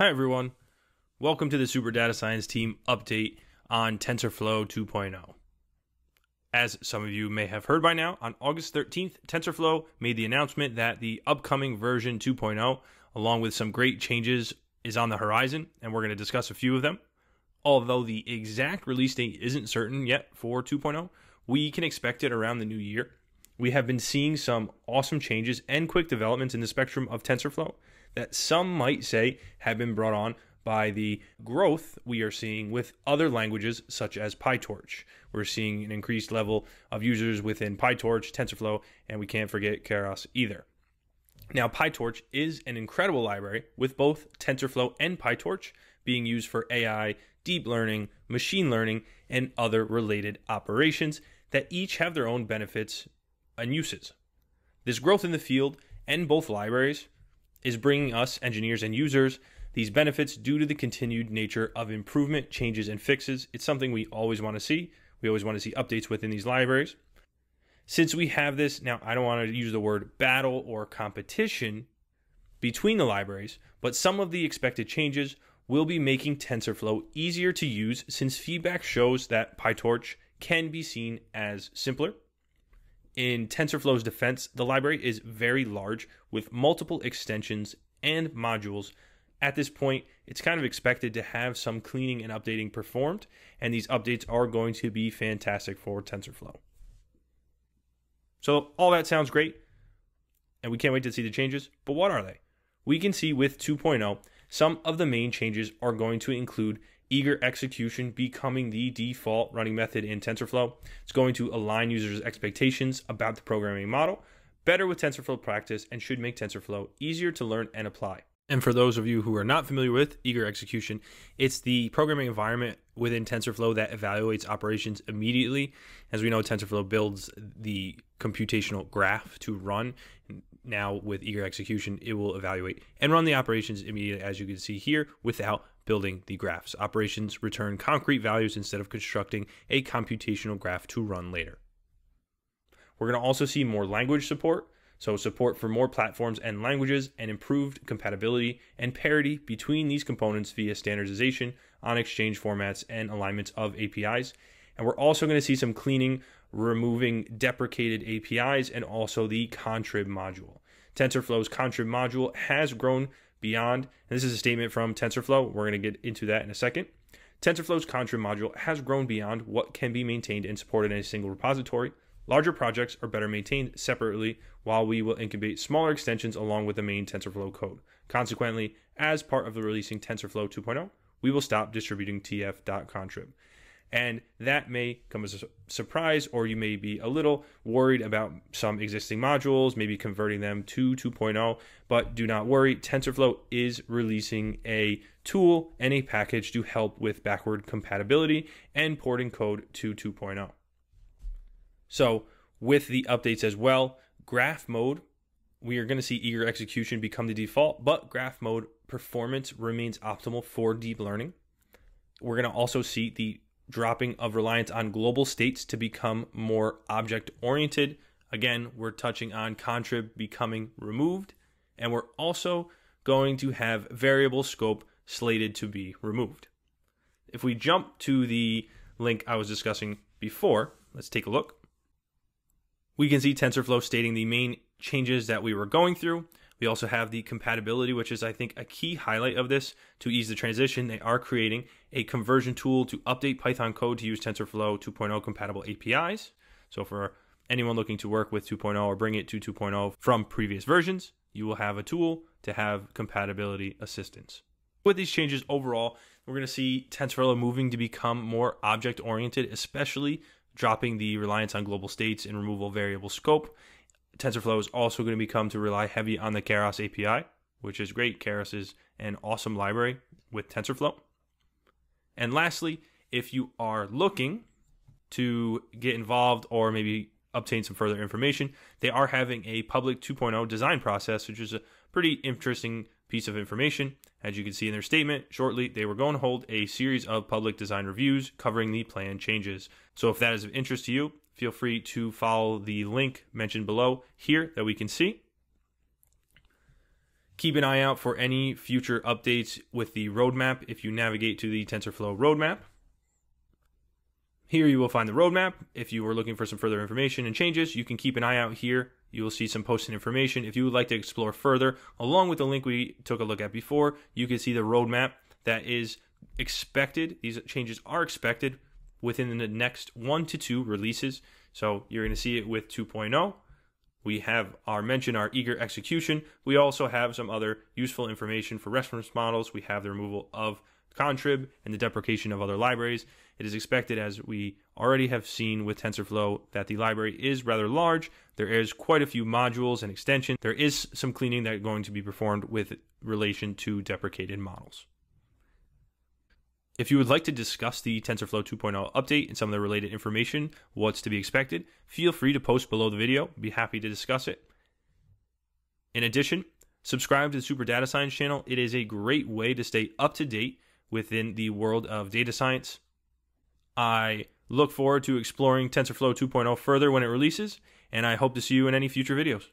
Hi, everyone. Welcome to the Super Data Science Team update on TensorFlow 2.0. As some of you may have heard by now, on August 13th, TensorFlow made the announcement that the upcoming version 2.0, along with some great changes, is on the horizon, and we're going to discuss a few of them. Although the exact release date isn't certain yet for 2.0, we can expect it around the new year. We have been seeing some awesome changes and quick developments in the spectrum of TensorFlow that some might say have been brought on by the growth we are seeing with other languages such as PyTorch. We're seeing an increased level of users within PyTorch, TensorFlow, and we can't forget Keras either. Now, PyTorch is an incredible library with both TensorFlow and PyTorch being used for AI, deep learning, machine learning, and other related operations that each have their own benefits and uses. This growth in the field and both libraries is bringing us, engineers and users, these benefits due to the continued nature of improvement, changes, and fixes. It's something we always want to see. We always want to see updates within these libraries. Since we have this, now I don't want to use the word battle or competition between the libraries, but some of the expected changes will be making TensorFlow easier to use since feedback shows that PyTorch can be seen as simpler, in TensorFlow's defense, the library is very large with multiple extensions and modules. At this point, it's kind of expected to have some cleaning and updating performed, and these updates are going to be fantastic for TensorFlow. So, all that sounds great, and we can't wait to see the changes, but what are they? We can see with 2.0, some of the main changes are going to include eager execution becoming the default running method in TensorFlow. It's going to align users' expectations about the programming model better with TensorFlow practice and should make TensorFlow easier to learn and apply. And for those of you who are not familiar with eager execution, it's the programming environment within TensorFlow that evaluates operations immediately. As we know, TensorFlow builds the computational graph to run. Now, with eager execution, it will evaluate and run the operations immediately, as you can see here, without building the graphs. Operations return concrete values instead of constructing a computational graph to run later. We're going to also see more language support, so support for more platforms and languages, and improved compatibility and parity between these components via standardization on exchange formats and alignments of APIs. And we're also going to see some cleaning, removing deprecated APIs, and also the contrib module. TensorFlow's contrib module has grown beyond, and this is a statement from TensorFlow. We're going to get into that in a second. TensorFlow's contrib module has grown beyond what can be maintained and supported in a single repository. Larger projects are better maintained separately, while we will incubate smaller extensions along with the main TensorFlow code. Consequently, as part of the releasing TensorFlow 2.0, we will stop distributing tf.contrib. And that may come as a surprise, or you may be a little worried about some existing modules, maybe converting them to 2.0. But do not worry, TensorFlow is releasing a tool and a package to help with backward compatibility and porting code to 2.0. So, with the updates as well, graph mode, we are going to see eager execution become the default, but graph mode performance remains optimal for deep learning. We're going to also see the dropping of reliance on global states to become more object oriented. Again, we're touching on contrib becoming removed, and we're also going to have variable scope slated to be removed. If we jump to the link I was discussing before, let's take a look. We can see TensorFlow stating the main changes that we were going through. We also have the compatibility, which is, I think, a key highlight of this to ease the transition. They are creating a conversion tool to update Python code to use TensorFlow 2.0 compatible APIs. So for anyone looking to work with 2.0 or bring it to 2.0 from previous versions, you will have a tool to have compatibility assistance. With these changes overall, we're going to see TensorFlow moving to become more object oriented, especially dropping the reliance on global states and removal variable scope TensorFlow is also going to become to rely heavy on the Keras API, which is great. Keras is an awesome library with TensorFlow. And lastly, if you are looking to get involved or maybe obtain some further information, they are having a public 2.0 design process, which is a pretty interesting piece of information. As you can see in their statement, shortly they were going to hold a series of public design reviews covering the plan changes. So if that is of interest to you, feel free to follow the link mentioned below here that we can see. Keep an eye out for any future updates with the roadmap if you navigate to the TensorFlow roadmap. Here you will find the roadmap. If you are looking for some further information and changes, you can keep an eye out here. You will see some posted information. If you would like to explore further, along with the link we took a look at before, you can see the roadmap that is expected. These changes are expected within the next one to two releases. So you're going to see it with 2.0. We have our mention our eager execution. We also have some other useful information for reference models. We have the removal of contrib and the deprecation of other libraries. It is expected, as we already have seen with TensorFlow, that the library is rather large. There is quite a few modules and extensions. There is some cleaning that is going to be performed with relation to deprecated models. If you would like to discuss the TensorFlow 2.0 update and some of the related information, what's to be expected, feel free to post below the video. Be happy to discuss it. In addition, subscribe to the Super Data Science channel. It is a great way to stay up to date within the world of data science. I look forward to exploring TensorFlow 2.0 further when it releases, and I hope to see you in any future videos.